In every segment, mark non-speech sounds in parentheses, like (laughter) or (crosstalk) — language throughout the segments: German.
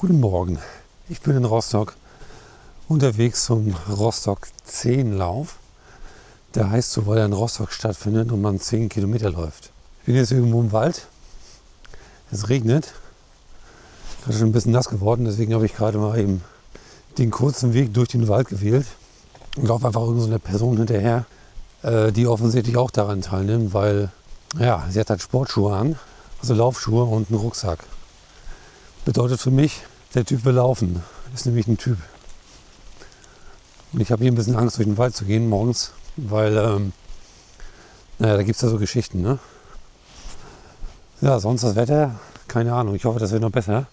Guten Morgen. Ich bin in Rostock unterwegs zum Rostock 10 Lauf. Der heißt so, weil er in Rostock stattfindet und man 10 Kilometer läuft. Ich bin jetzt irgendwo im Wald. Es regnet. Gerade schon ein bisschen nass geworden, deswegen habe ich gerade mal eben den kurzen Weg durch den Wald gewählt und laufe einfach irgendeine Person hinterher, äh, die offensichtlich auch daran teilnimmt, weil ja, sie hat halt Sportschuhe an, also Laufschuhe und einen Rucksack. Bedeutet für mich, der Typ will laufen. Ist nämlich ein Typ. Und ich habe hier ein bisschen Angst, durch den Wald zu gehen morgens, weil, ähm, naja, da gibt es ja so Geschichten, ne? Ja, sonst das Wetter, keine Ahnung. Ich hoffe, das wird noch besser.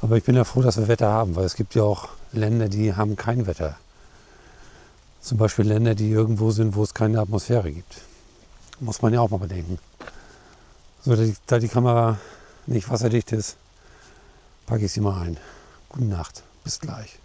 Aber ich bin ja froh, dass wir Wetter haben, weil es gibt ja auch Länder, die haben kein Wetter. Zum Beispiel Länder, die irgendwo sind, wo es keine Atmosphäre gibt. Muss man ja auch mal bedenken. So, da die, da die Kamera nicht wasserdicht ist, packe ich sie mal ein. Gute Nacht, bis gleich.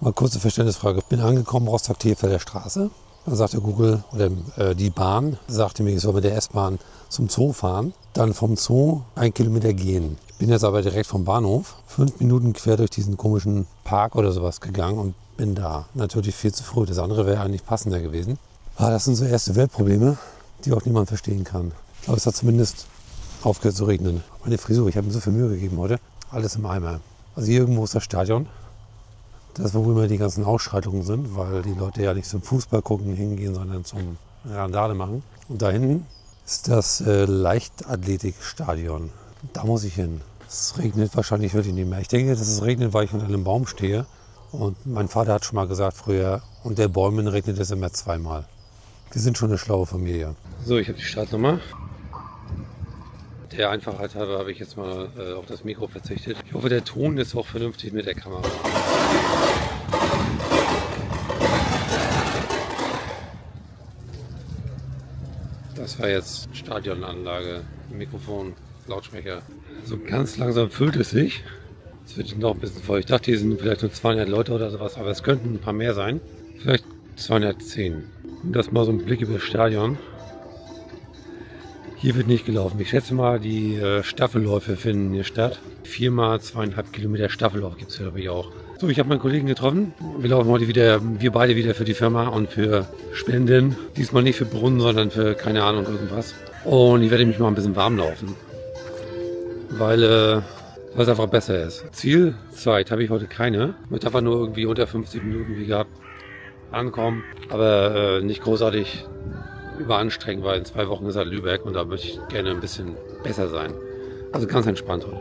Mal kurze Verständnisfrage. Bin angekommen, Rostock-Tefelder Straße. Dann sagte Google oder äh, die Bahn, sagte mir, ich soll mit der S-Bahn zum Zoo fahren. Dann vom Zoo ein Kilometer gehen. Ich bin jetzt aber direkt vom Bahnhof, fünf Minuten quer durch diesen komischen Park oder sowas gegangen und bin da. Natürlich viel zu früh. Das andere wäre eigentlich passender gewesen. Aber ah, das sind so erste Weltprobleme, die auch niemand verstehen kann. Aber es hat zumindest aufgehört zu regnen. Meine Frisur, ich habe mir so viel Mühe gegeben heute. Alles im Eimer. Also irgendwo ist das Stadion. Das wo immer die ganzen Ausschreitungen sind, weil die Leute ja nicht zum Fußball gucken hingehen, sondern zum Randale machen. Und da hinten ist das äh, Leichtathletikstadion. Da muss ich hin. Es regnet wahrscheinlich wirklich nicht mehr. Ich denke, dass es regnet, weil ich unter einem Baum stehe. Und mein Vater hat schon mal gesagt früher, unter Bäumen regnet es immer zweimal. Wir sind schon eine schlaue Familie. So, ich habe die Startnummer. Der Einfachheit halber habe ich jetzt mal äh, auf das Mikro verzichtet. Ich hoffe, der Ton ist auch vernünftig mit der Kamera. Das war jetzt Stadionanlage, Mikrofon, Lautsprecher. So ganz langsam füllt es sich. Es wird noch ein bisschen voll. Ich dachte, hier sind vielleicht nur 200 Leute oder sowas, aber es könnten ein paar mehr sein. Vielleicht 210. Und das mal so ein Blick über das Stadion. Hier wird nicht gelaufen. Ich schätze mal, die äh, Staffelläufe finden hier statt. Viermal zweieinhalb Kilometer Staffellauf gibt es hier, glaube ich, auch. So, ich habe meinen Kollegen getroffen. Wir laufen heute wieder, wir beide wieder für die Firma und für Spenden. Diesmal nicht für Brunnen, sondern für keine Ahnung irgendwas. Und ich werde mich mal ein bisschen warm laufen. Weil, äh, es einfach besser ist. Zielzeit habe ich heute keine. Ich einfach nur irgendwie unter 50 Minuten wie gehabt ankommen. Aber äh, nicht großartig überanstrengend, weil in zwei Wochen ist halt Lübeck und da möchte ich gerne ein bisschen besser sein. Also ganz entspannt heute.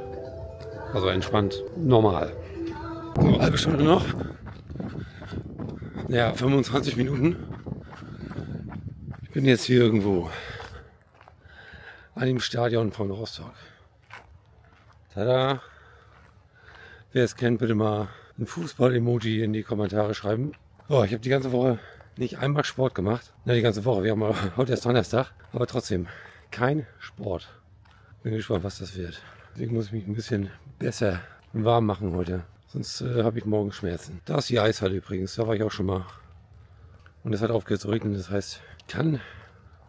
Also entspannt normal. So, halbe Stunde noch. Ja, 25 Minuten. Ich bin jetzt hier irgendwo an dem Stadion von Rostock. Tada! Wer es kennt, bitte mal ein Fußball-Emoji in die Kommentare schreiben. Oh, ich habe die ganze Woche nicht einmal Sport gemacht. Na, die ganze Woche. Wir haben (laughs) heute ist Donnerstag. Aber trotzdem, kein Sport. Bin gespannt, was das wird. Deswegen muss ich mich ein bisschen besser warm machen heute. Sonst äh, habe ich morgen Schmerzen. Da ist die Eishalle übrigens. Da war ich auch schon mal. Und es hat aufgehört zu regnen. Das heißt, ich kann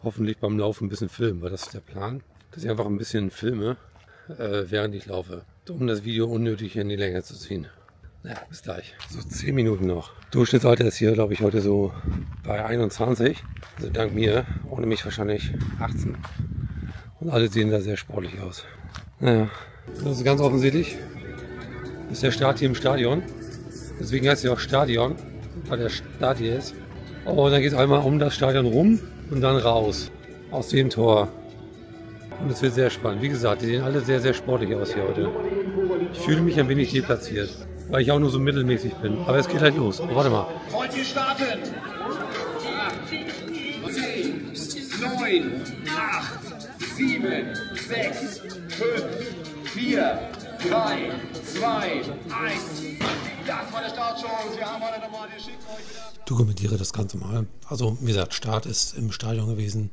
hoffentlich beim Laufen ein bisschen filmen, weil das ist der Plan. Dass ich einfach ein bisschen filme, äh, während ich laufe. Um das Video unnötig in die Länge zu ziehen. Ja, bis gleich. So 10 Minuten noch. Durchschnittsalter ist hier, glaube ich, heute so bei 21. Also dank mir, ohne mich wahrscheinlich 18. Und alle sehen da sehr sportlich aus. Naja, das ist ganz offensichtlich. Das ist der Start hier im Stadion. Deswegen heißt es ja auch Stadion, weil der Start hier ist. Und dann geht es einmal um das Stadion rum und dann raus. Aus dem Tor. Und es wird sehr spannend. Wie gesagt, die sehen alle sehr, sehr sportlich aus hier heute. Ich fühle mich ein wenig deplatziert weil ich auch nur so mittelmäßig bin. Aber es geht halt los. Oh, warte mal. Wollt ihr starten? 10, 9, 8, 7, 6, 5, 4, 3, 2, 1. Das war der Startshow. Wir haben heute nochmal, euch wieder. Dokumentiere das Ganze mal. Also, wie gesagt, Start ist im Stadion gewesen.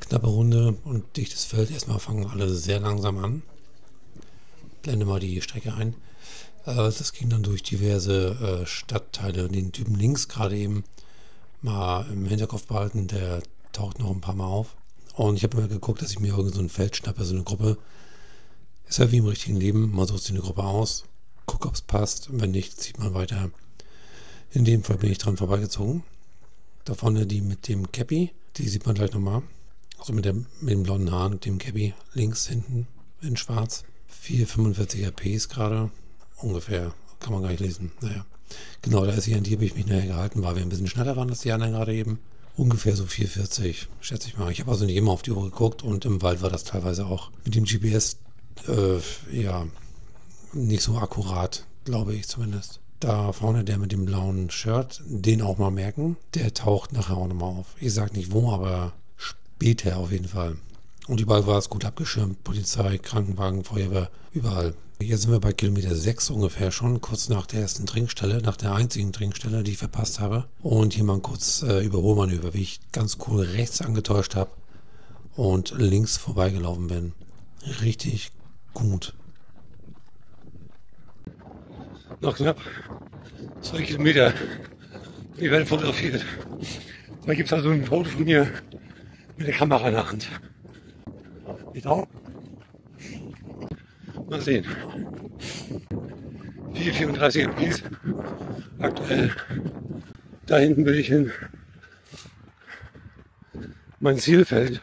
Knappe Runde und dichtes Feld. Erstmal fangen alle sehr langsam an. Blende mal die Strecke ein. Äh, das ging dann durch diverse äh, Stadtteile. Den Typen links gerade eben mal im Hinterkopf behalten, der taucht noch ein paar Mal auf. Und ich habe immer geguckt, dass ich mir irgend so ein Feld schnappe, so eine Gruppe. Ist ja wie im richtigen Leben, man sucht sich eine Gruppe aus gucke, ob es passt. Wenn nicht, zieht man weiter. In dem Fall bin ich dran vorbeigezogen. Da vorne die mit dem Cappy, die sieht man gleich nochmal. Also mit, der, mit dem blonden Haaren und dem Cappy links hinten in schwarz. 445er PS gerade. Ungefähr. Kann man gar nicht lesen. Naja. Genau, da ist hier an die habe ich mich nachher gehalten, weil wir ein bisschen schneller waren als die anderen gerade eben. Ungefähr so 440, schätze ich mal. Ich habe also nicht immer auf die Uhr geguckt und im Wald war das teilweise auch mit dem GPS äh, ja nicht so akkurat, glaube ich zumindest. Da vorne der mit dem blauen Shirt, den auch mal merken, der taucht nachher auch nochmal auf. Ich sage nicht wo, aber später auf jeden Fall. Und überall war es gut abgeschirmt. Polizei, Krankenwagen, Feuerwehr, überall. Jetzt sind wir bei Kilometer 6 ungefähr schon, kurz nach der ersten Trinkstelle, nach der einzigen Trinkstelle, die ich verpasst habe. Und hier mal kurz äh, Überholmanöver, wie ich ganz cool rechts angetäuscht habe und links vorbeigelaufen bin. Richtig gut. Noch knapp zwei Kilometer. Wir werden fotografiert. Da gibt es also ein Foto von mir mit der Kamera in der Hand. Ich auch. Mal sehen. 434 MPs aktuell. Da hinten will ich hin. Mein Zielfeld.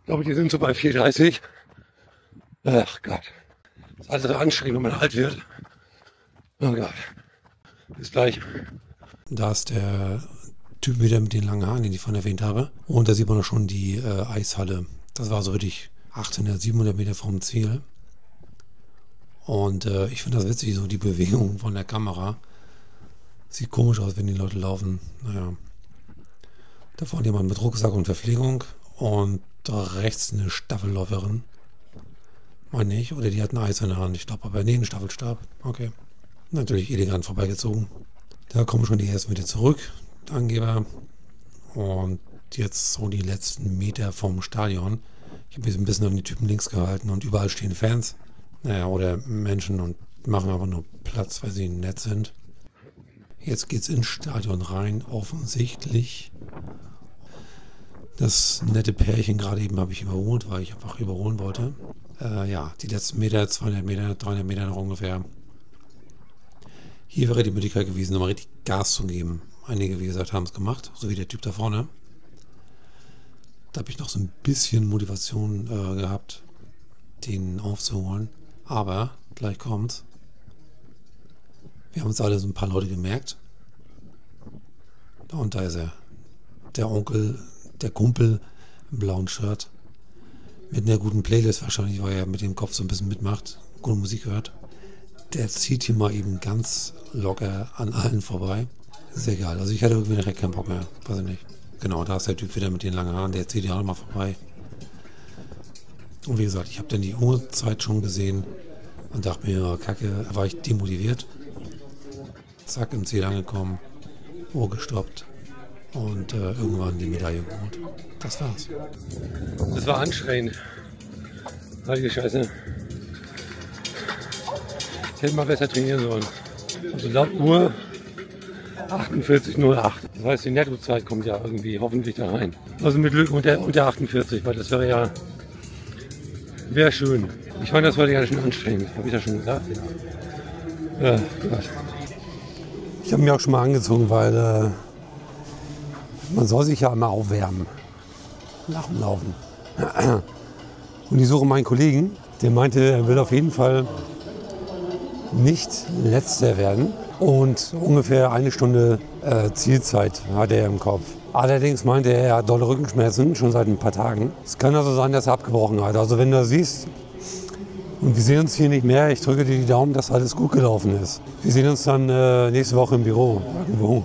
Ich glaube, die sind so bei 430. Ach Gott. Das ist alles anstrengend, wenn man alt wird. Oh Gott. Bis gleich. Da ist der Typ wieder mit den langen Haaren, den ich vorhin erwähnt habe. Und da sieht man auch schon die äh, Eishalle. Das war so wirklich 800, 700 Meter vom Ziel. Und äh, ich finde das witzig, so die Bewegung von der Kamera. Sieht komisch aus, wenn die Leute laufen. Naja. Da vorne jemand mit Rucksack und Verpflegung. Und da rechts eine Staffelläuferin. Meine ich. Oder die hat ein Eis in der Hand. Ich glaube aber, nee, einen Staffelstab. Okay. Natürlich elegant vorbeigezogen. Da kommen schon die ersten wieder zurück. Angeber. Und jetzt so die letzten Meter vom Stadion. Ich habe mich ein bisschen an die Typen links gehalten und überall stehen Fans. Naja, oder Menschen und machen aber nur Platz, weil sie nett sind. Jetzt geht's ins Stadion rein, offensichtlich. Das nette Pärchen gerade eben habe ich überholt, weil ich einfach überholen wollte. Äh, ja, die letzten Meter, 200 Meter, 300 Meter noch ungefähr. Hier wäre die Möglichkeit gewesen, nochmal richtig Gas zu geben. Einige, wie gesagt, haben es gemacht, so wie der Typ da vorne. Da habe ich noch so ein bisschen Motivation äh, gehabt, den aufzuholen. Aber gleich kommt's. Wir haben uns alle so ein paar Leute gemerkt. Und da ist er. Der Onkel, der Kumpel im blauen Shirt. Mit einer guten Playlist wahrscheinlich, weil er mit dem Kopf so ein bisschen mitmacht, gute Musik hört. Der zieht hier mal eben ganz locker an allen vorbei. Sehr geil. Also ich hatte irgendwie direkt keinen Bock mehr. Weiß ich nicht. Genau, da ist der Typ wieder mit den langen Haaren. Der zieht ja auch mal vorbei. Und wie gesagt, ich habe dann die Uhrzeit schon gesehen und dachte mir, kacke, war ich demotiviert. Zack, im Ziel angekommen, Uhr gestoppt und äh, irgendwann die Medaille geholt. Das war's. Das war anstrengend. Heilige Scheiße. Ich hätte mal besser trainieren sollen. Also laut Uhr 48,08. Das heißt, die Nettozeit kommt ja irgendwie hoffentlich da rein. Also mit Glück unter, unter 48, weil das wäre ja Wäre schön. Ich fand das heute ganz schön anstrengend. Habe ich ja schon gesagt? Ja. Äh, ich habe mich auch schon mal angezogen, weil äh, man soll sich ja immer aufwärmen. Nach dem Laufen. (clears throat) Und ich suche meinen Kollegen, der meinte, er will auf jeden Fall nicht letzter werden. Und ungefähr eine Stunde äh, Zielzeit hat er im Kopf. Allerdings meinte er, er hat dolle Rückenschmerzen, schon seit ein paar Tagen. Es kann also sein, dass er abgebrochen hat. Also wenn du das siehst, und wir sehen uns hier nicht mehr, ich drücke dir die Daumen, dass alles gut gelaufen ist. Wir sehen uns dann äh, nächste Woche im Büro, irgendwo.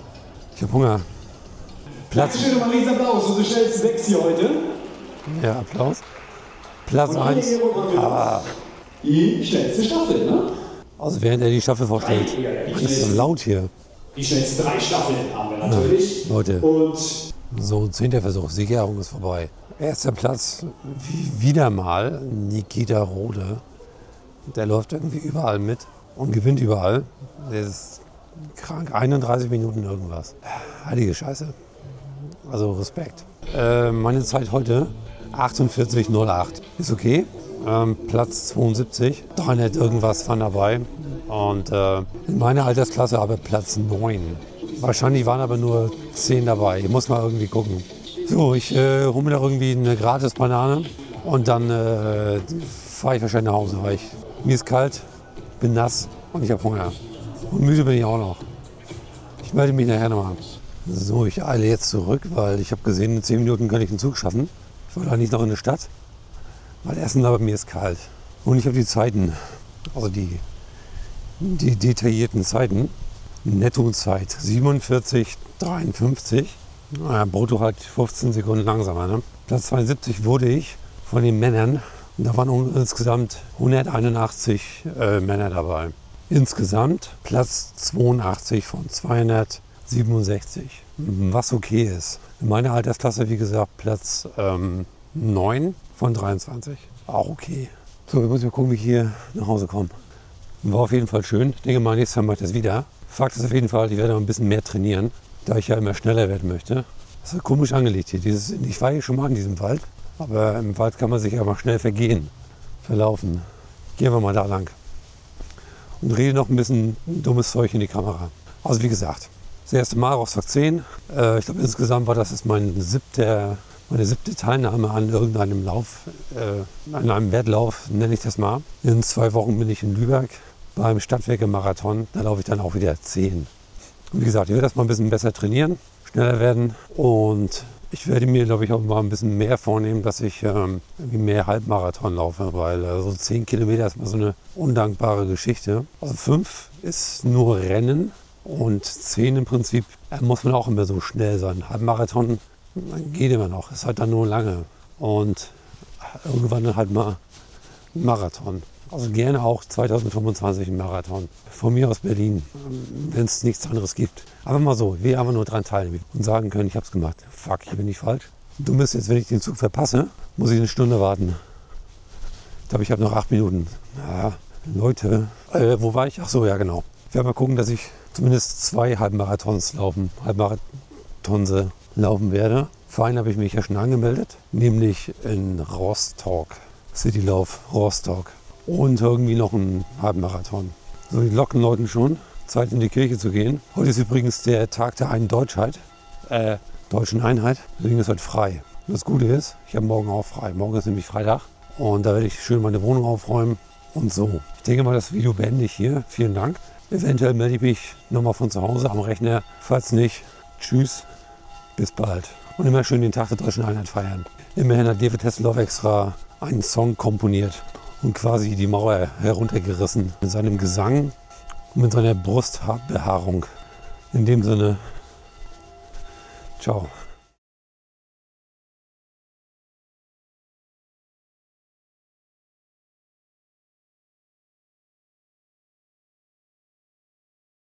Ich habe Hunger. Platz. Dankeschön, Marisa Applaus, unsere schnellsten sechs hier heute. Ja, Applaus. Platz 1. Ah. Die schnellste Staffel, ne? Also während er die Staffel vorstellt. Das ist so laut hier. Die schnellsten drei Staffeln haben wir natürlich. Ja, Leute. Und so, zehnter Versuch. Siegerehrung ist vorbei. Erster Platz, wie wieder mal, Nikita Rode. Der läuft irgendwie überall mit und gewinnt überall. Der ist krank, 31 Minuten irgendwas. Heilige Scheiße. Also Respekt. Äh, meine Zeit heute 48,08. Ist okay. ähm, Platz 72. 300 irgendwas waren dabei. Und äh, in meiner Altersklasse aber Platz 9. Wahrscheinlich waren aber nur 10 dabei. Ich muss mal irgendwie gucken. So, ich äh, hole mir da irgendwie eine gratis Banane und dann äh, fahre ich wahrscheinlich nach Hause, weil ich, mir ist kalt, bin nass und ich habe Hunger. Und müde bin ich auch noch. Ich melde mich nachher nochmal. So, ich eile jetzt zurück, weil ich habe gesehen, in 10 Minuten kann ich den Zug schaffen. Ich wollte eigentlich noch in die Stadt, weil Essen aber mir ist kalt. Und ich habe die Zeiten, also die, die detaillierten Zeiten. Nettozeit 47, 53. Naja, Brutto halt 15 Sekunden langsamer. Ne? Platz 72 wurde ich von den Männern. Da waren insgesamt 181 äh, Männer dabei. Insgesamt Platz 82 von 267, was okay ist. In meiner Altersklasse, wie gesagt, Platz ähm, 9 von 23. Auch okay. So, jetzt muss ich mal gucken, wie ich hier nach Hause komme. War auf jeden Fall schön. Ich denke mal, nächstes Mal mache ich das wieder. Fakt ist auf jeden Fall, ich werde noch ein bisschen mehr trainieren, da ich ja immer schneller werden möchte. Das ist komisch angelegt hier. Dieses, ich war hier schon mal in diesem Wald, aber im Wald kann man sich ja mal schnell vergehen, verlaufen. Gehen wir mal da lang und rede noch ein bisschen dummes Zeug in die Kamera. Also wie gesagt, das erste Mal Rostock 10. Äh, ich glaube insgesamt war das jetzt mein siebter, meine siebte Teilnahme an irgendeinem Lauf, äh, an einem Wettlauf, nenne ich das mal. In zwei Wochen bin ich in Lübeck beim Stadtwerke-Marathon. Da laufe ich dann auch wieder 10. wie gesagt, ich werde das mal ein bisschen besser trainieren, schneller werden und ich werde mir, glaube ich, auch mal ein bisschen mehr vornehmen, dass ich ähm, mehr Halbmarathon laufe, weil so 10 Kilometer ist mal so eine undankbare Geschichte. Also 5 ist nur Rennen und 10 im Prinzip muss man auch immer so schnell sein. Halbmarathon geht immer noch, ist halt dann nur lange. Und irgendwann halt mal Marathon. Also gerne auch 2025 ein Marathon. Von mir aus Berlin, wenn es nichts anderes gibt. Aber mal so, wir einfach nur dran teilnehmen und sagen können, ich habe es gemacht. Fuck, ich bin nicht falsch. Du bist jetzt, wenn ich den Zug verpasse, muss ich eine Stunde warten. Ich glaube, ich habe noch acht Minuten. Ja, Leute, äh, wo war ich? Ach so, ja genau. Ich werde mal gucken, dass ich zumindest zwei Halbmarathons laufen, Halbmarathonse laufen werde. Verein habe ich mich ja schon angemeldet, nämlich in Rostock. Citylauf Rostock und irgendwie noch einen Halbmarathon. So, die locken Leuten schon, Zeit in die Kirche zu gehen. Heute ist übrigens der Tag der einen Deutschheit, äh, deutschen Einheit. Deswegen ist heute frei. das Gute ist, ich habe morgen auch frei. Morgen ist nämlich Freitag und da werde ich schön meine Wohnung aufräumen und so. Ich denke mal, das Video beende ich hier. Vielen Dank. Eventuell melde ich mich nochmal von zu Hause am Rechner. Falls nicht, tschüss, bis bald. Und immer schön den Tag der deutschen Einheit feiern. Immerhin hat David Hasselhoff extra einen Song komponiert und quasi die Mauer heruntergerissen mit seinem Gesang und mit seiner Brustbehaarung. In dem Sinne, ciao.